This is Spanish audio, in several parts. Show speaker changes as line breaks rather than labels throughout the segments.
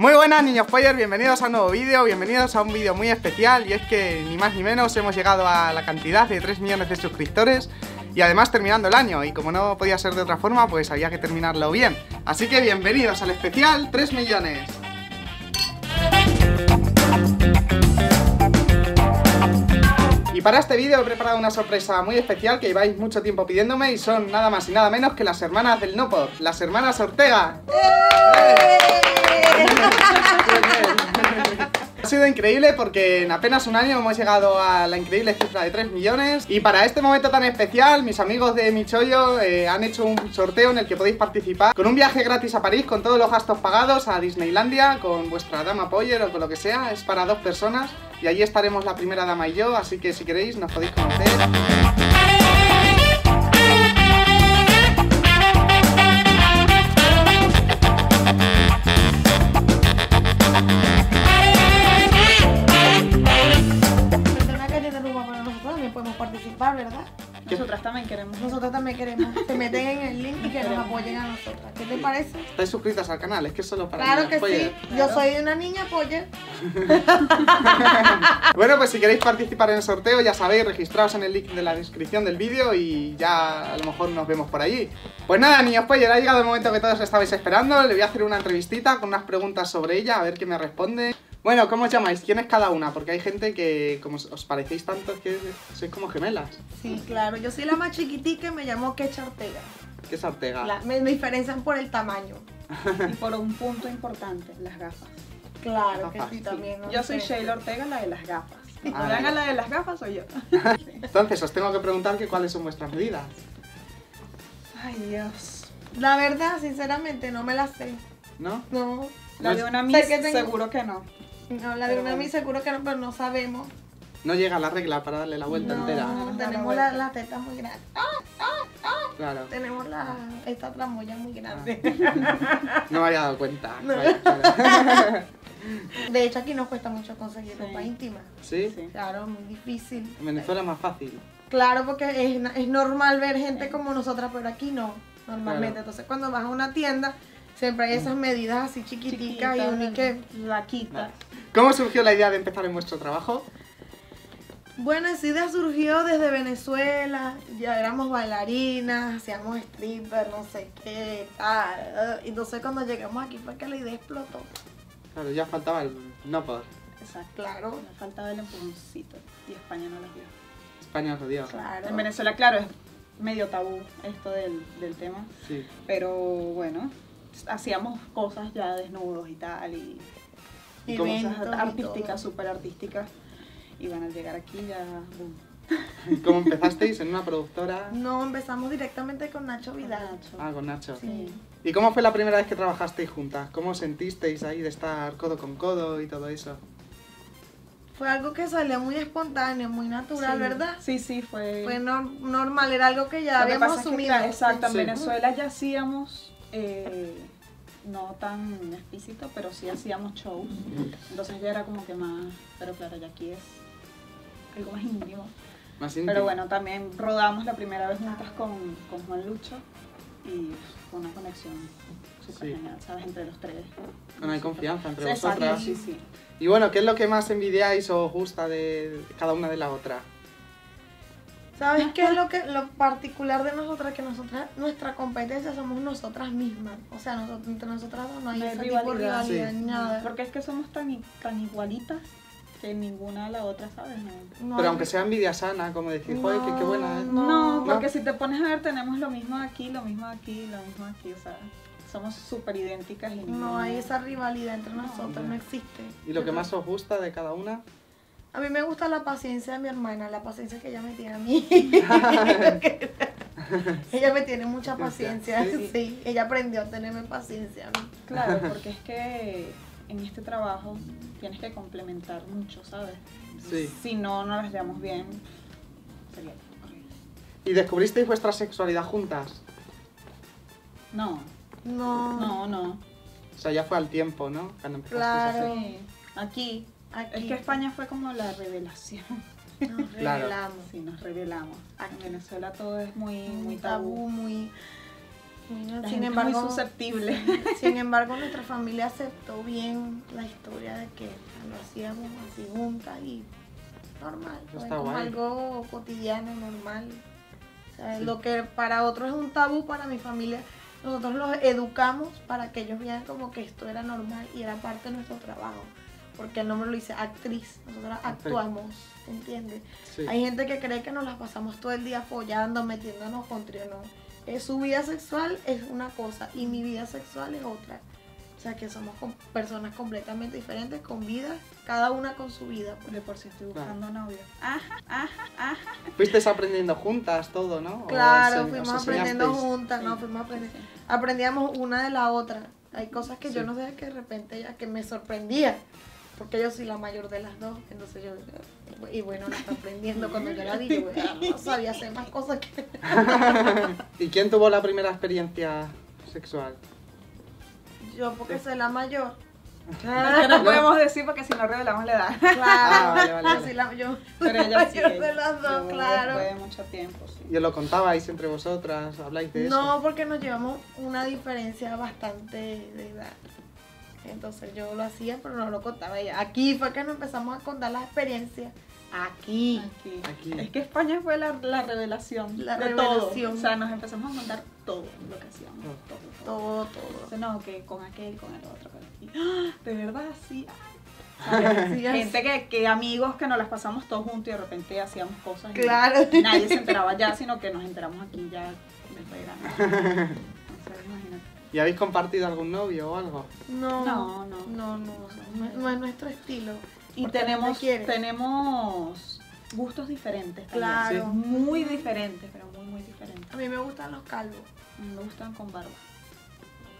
Muy buenas niños pollers, bienvenidos a un nuevo vídeo, bienvenidos a un vídeo muy especial y es que ni más ni menos hemos llegado a la cantidad de 3 millones de suscriptores y además terminando el año y como no podía ser de otra forma pues había que terminarlo bien. Así que bienvenidos al especial 3 millones. Y para este vídeo he preparado una sorpresa muy especial que lleváis mucho tiempo pidiéndome y son nada más y nada menos que las hermanas del Nopor, las hermanas Ortega. Ha sido increíble porque en apenas un año hemos llegado a la increíble cifra de 3 millones y para este momento tan especial mis amigos de Michollo eh, han hecho un sorteo en el que podéis participar con un viaje gratis a París con todos los gastos pagados a Disneylandia con vuestra dama Poller o con lo que sea, es para dos personas y allí estaremos la primera dama y yo, así que si queréis nos podéis conocer.
También
queremos.
Nosotros también queremos. Se meten en el link y que nos apoyen a nosotras. ¿Qué te parece?
¿Estáis suscritas al canal? Es que es solo para
Claro que
Poller.
sí. Yo soy una niña polla.
Bueno, pues si queréis participar en el sorteo, ya sabéis, registraos en el link de la descripción del vídeo y ya a lo mejor nos vemos por allí. Pues nada, niños, pues ya ha llegado el momento que todos estabais esperando. Le voy a hacer una entrevistita con unas preguntas sobre ella, a ver qué me responde. Bueno, ¿cómo os llamáis? ¿Quién es cada una? Porque hay gente que, como os- parecéis tanto, que sois como gemelas.
Sí, claro. Yo soy la más chiquitica y me llamo Kecha Ortega.
¿Qué es Ortega?
La- me, me diferencian por el tamaño.
Y por un punto importante, las gafas.
Claro que
Ajá,
sí,
sí.
también. ¿no?
Yo soy. Sheila Ortega, la de las gafas. Si
Ah,
la de las gafas, soy yo.
Entonces, os tengo que preguntar que cuáles son vuestras medidas.
Ay, Dios.
La verdad, sinceramente, no me la sé.
¿No?
No.
La de una
que tengo-
seguro que no.
No, la de
Pero
una
bueno.
mí seguro que no, pero no sabemos.
No llega la regla para darle la vuelta
no,
entera.
La
tenemos
vuelta.
la, la teta muy grande.
Claro.
Tenemos la, esta tramoya muy grande.
No me había dado cuenta.
No.
Vaya, claro.
De hecho, aquí nos cuesta mucho conseguir
Sí.
ropa íntima.
¿Sí?
Sí.
Claro, muy difícil.
En Venezuela es más fácil.
Claro, porque es, es normal ver gente como nosotras, pero aquí no, normalmente.
Claro.
Entonces, cuando vas a una tienda, siempre hay esas medidas así chiquiticas y uno y
quita.
Vale. ¿Cómo surgió la idea de empezar en vuestro trabajo?
Bueno, esa idea surgió desde Venezuela, ya éramos bailarinas, hacíamos stripper, no sé qué, tal. Entonces, cuando llegamos aquí fue que la idea explotó.
Claro, ya faltaba el no por.
Exacto.
Claro,
Me faltaba el empujoncito. Y España no las dio.
España os odió.
claro.
En Venezuela, claro, es medio tabú esto del, del tema.
Sí.
Pero bueno, hacíamos cosas ya desnudos y tal. Y
¿Y
cosas artísticas, súper artísticas. Y van a llegar aquí ya. boom.
¿Cómo empezasteis? ¿En una productora?
No, empezamos directamente con Nacho Vidal.
Ah, con Nacho.
Sí.
¿Y cómo fue la primera vez que trabajasteis juntas? ¿Cómo os sentisteis ahí de estar codo con codo y todo eso?
Fue algo que salió muy espontáneo, muy natural,
Sí.
¿verdad?
Sí, sí, fue.
Fue nor- normal, era algo que ya
Lo que
habíamos
pasa es que,
asumido.
claro, exacto, en
Sí.
Venezuela ya hacíamos, eh, no tan explícito, pero sí hacíamos shows. Entonces ya era como que más, pero claro, ya aquí es algo más íntimo.
Más íntimo.
Pero bueno, también rodamos la primera vez juntas con, con Juan Lucho y fue una conexión súper
Sí.
genial, ¿sabes? Entre los tres.
Bueno, hay confianza entre
Sí,
vosotras.
sí, sí.
Y bueno, ¿qué es lo que más envidiáis o os gusta de cada una de la otra?
¿Sabes qué es lo que lo particular de nosotras? Que nosotras, nuestra competencia somos nosotras mismas. O sea, nosotros, entre nosotras dos no hay
No hay
ese tipo de
rivalidad.
rivalidad
Sí.
ni nada.
Porque es que somos tan, tan igualitas que ninguna a la otra, ¿sabes? No.
No
Pero aunque sea envidia sana, como decir, joder, qué, qué buena es.
No.
No, porque si te pones a ver, tenemos lo mismo aquí, lo mismo aquí, lo mismo aquí, o sea, somos súper idénticas y
No hay esa rivalidad entre
No,
nosotros, no existe.
¿Y lo que más os gusta de cada una?
A mí me gusta la paciencia de mi hermana, la paciencia que ella me tiene a mí. ella me tiene mucha paciencia,
Sí.
sí. Ella aprendió a tenerme paciencia a mí.
Claro, porque es que en este trabajo tienes que complementar mucho, ¿sabes?
Sí.
Si no, no las llevamos bien, sería horrible.
¿Y descubristeis vuestra sexualidad juntas?
No,
No,
no, no.
O sea, ya fue al tiempo, ¿no? Cuando empezasteis a
Claro.
hacer-
Sí, aquí.
Aquí
Es que España fue como la revelación.
nos
Claro.
revelamos.
Sí, nos revelamos.
Aquí.
En Venezuela todo es muy, muy
Muy
tabú.
tabú, muy... Mira,
La
sin
gente es
embargo,
muy susceptible.
sin embargo, nuestra familia aceptó bien la historia de que lo hacíamos así juntas y normal. Pues,
está
como algo cotidiano, normal. O sea, Lo que para otros es un tabú, para mi familia, nosotros los educamos para que ellos vean como que esto era normal y era parte de nuestro trabajo. Porque el nombre lo dice actriz, nosotros actuamos, ¿entiendes?
Sí.
Hay gente que cree que nos las pasamos todo el día follando, metiéndonos con trío, no. Eh, su vida sexual es una cosa y mi vida sexual es otra. O sea que somos com- personas completamente diferentes, con vidas, cada una con su vida. pues.
De por si estoy buscando novio. Ajá, ajá, ajá.
Fuisteis aprendiendo juntas todo, ¿no? ¿O
Claro, fuimos aprendiendo juntas, no, fuimos aprendiendo. Aprendíamos una de la otra. Hay cosas que yo no sé que de repente ya que me sorprendía. Porque yo soy la mayor de las dos, entonces yo, y bueno, la está aprendiendo cuando yo la vi, yo "Ah, no sabía hacer más cosas que...
¿Y quién tuvo la primera experiencia sexual?
Yo porque soy la mayor.
Que no podemos decir porque si no revelamos la edad.
Claro,
Ah, vale, vale,
yo
vale.
soy la yo,
Pero
la
ella sí.
de las dos,
Yo
claro.
Después de mucho tiempo, sí.
¿Y os lo contabais entre vosotras? ¿Habláis de eso?
No, porque nos llevamos una diferencia bastante de edad. Entonces yo lo hacía, pero no lo contaba ella. Aquí fue que nos empezamos a contar las experiencias. Aquí.
Aquí.
Aquí.
Es que España fue la, la revelación
La
de
revelación.
todo. O sea, nos empezamos a contar todo lo que hacíamos.
Todo.
Todo, todo.
Todo, todo.
Entonces, no, que con aquel, con el otro, con el... ¡Ah! De verdad, sí. Gente que, que amigos que nos las pasamos todos juntos y de repente hacíamos cosas. y
Claro.
Nadie se enteraba ya, sino que nos enteramos aquí ya después de grande. Entonces, imagínate.
¿Y habéis compartido algún novio o algo?
No,
No,
no,
no.
no, no, es nuestro estilo.
Y tenemos, tenemos gustos diferentes. también.
Claro.
Muy diferentes, pero muy, muy diferentes.
A mí me gustan los calvos.
Me gustan con barba.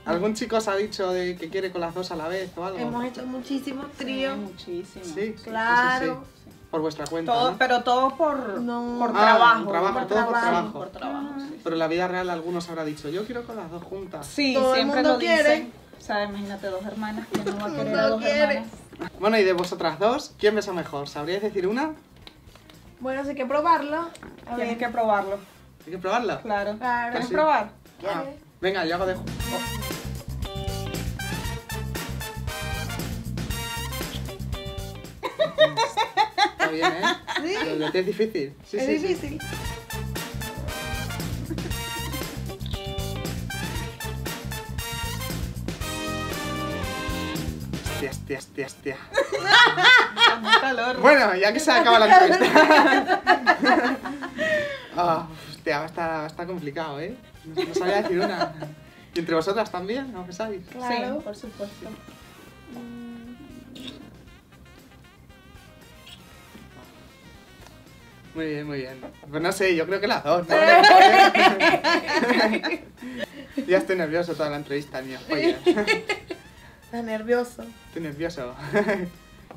¿Algún chico os ha dicho de que quiere con las dos a la vez o algo?
Hemos hecho muchísimos tríos.
Sí, muchísimo.
Sí, sí,
Claro.
Por vuestra cuenta,
Todo,
¿no?
pero todo por,
No.
por
Ah,
trabajo.
trabajo,
por
todo por
trabajo.
Por trabajo, sí.
Pero en la vida real algunos habrá dicho, yo quiero con las dos juntas.
Sí,
Todo el
siempre
mundo
lo
quiere.
dicen. O sea, imagínate dos hermanas, que no va a querer a
No
dos
quiere.
hermanas?
Bueno, y de vosotras dos, ¿quién besa mejor? ¿Sabríais decir una?
Bueno, sí hay que probarlo. A
Tienes que probarlo.
Hay que probarla.
Claro.
Claro.
¿Quieres
Sí.
probar?
Ah, venga, yo hago de... oh. Bien, ¿eh?
Sí.
Lo de ti es difícil. Sí,
es
sí, sí.
difícil.
Hostia, hostia, hostia, hostia. Bueno, ya que se acaba la entrevista. Ah, hostia, está, está complicado, ¿eh? No, no sabía decir una. ¿Y entre vosotras también? ¿No pensáis?
Claro.
Sí, por supuesto.
Muy bien, muy bien. Pues no sé, yo creo que las dos, ¿no? ya estoy nervioso toda la entrevista. Oye,
Está nervioso.
estoy nervioso.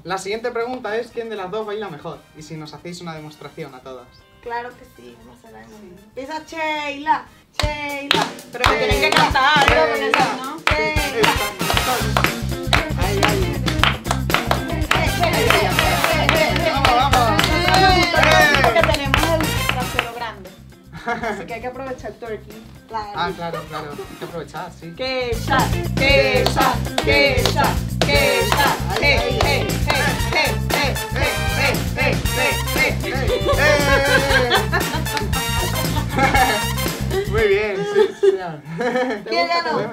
La siguiente pregunta es quién de las dos baila mejor y si nos hacéis una demostración a todas.
Claro que sí, vamos a algo. Empieza Sheila, Sheila.
Pero que tienen que cantar, Hay que aprovechar el turkey.
Claro.
Ah, claro, claro. Hay que aprovechar, sí.
Que esa, que esa, que esa, que esa. Hey, hey, hey, hey, hey, hey, hey, hey, hey, hey.
Muy bien, sí.
¿Quién ganó?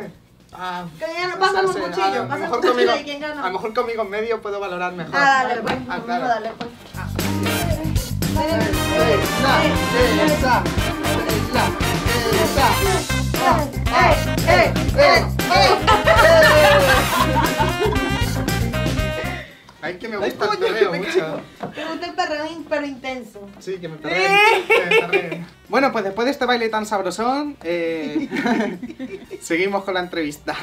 Ah,
¿Quién ganó?
no
Pásame un
sé,
cuchillo,
a lo
pásame un
mejor
cuchillo
conmigo-
y quién ganó.
A lo mejor conmigo en medio puedo valorar mejor.
Ah, dale, pues.
Ah, claro.
dale, pues. In- pero intenso.
Sí, que me perreen, que me perreen. Bueno, pues después de este baile tan sabrosón, eh, seguimos con la entrevista.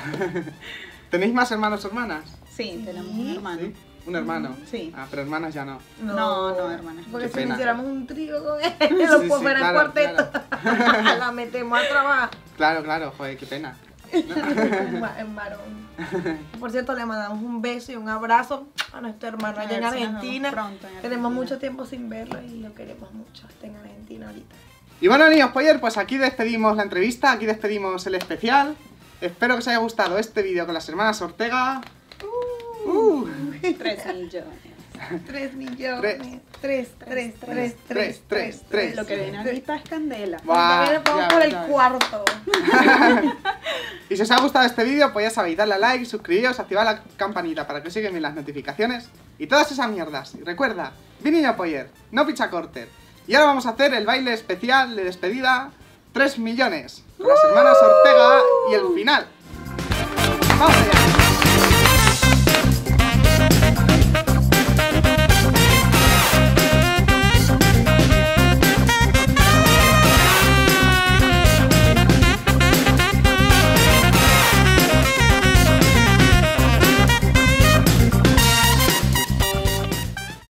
¿Tenéis más hermanos o hermanas?
Sí, tenemos un hermano.
¿Sí? Un hermano.
Sí.
Ah, pero hermanas ya no.
No, no, hermana.
Porque
Qué
si
pena.
hiciéramos un trío con él,
Sí,
lo
sí, claro,
cuarteto. la metemos a trabajar
Claro, claro, joder, qué pena.
En va- en varón. Por cierto, le mandamos un beso y un abrazo a nuestro hermano
A
allá en Argentina.
pronto en
Tenemos mucho tiempo sin verlo y lo queremos mucho. Está en Argentina ahorita.
Y bueno, niños Poyer, pues aquí despedimos la entrevista, aquí despedimos el especial. Espero que os haya gustado este vídeo con las hermanas Ortega. Uh.
3 millones.
3 millones. 3, 3, 3, 3, 3, 3.
Lo que viene ahorita es candela.
Vamos
ya
por el cuarto.
Y si os ha gustado este vídeo, pues ya sabéis, darle a like, suscribiros, activar la campanita para que os lleguen bien las notificaciones y todas esas mierdas. Y recuerda, vi niño Poyer, no picha corter. Y ahora vamos a hacer el baile especial de despedida 3 millones con las hermanas Ortega y el final. ¡Vamos allá!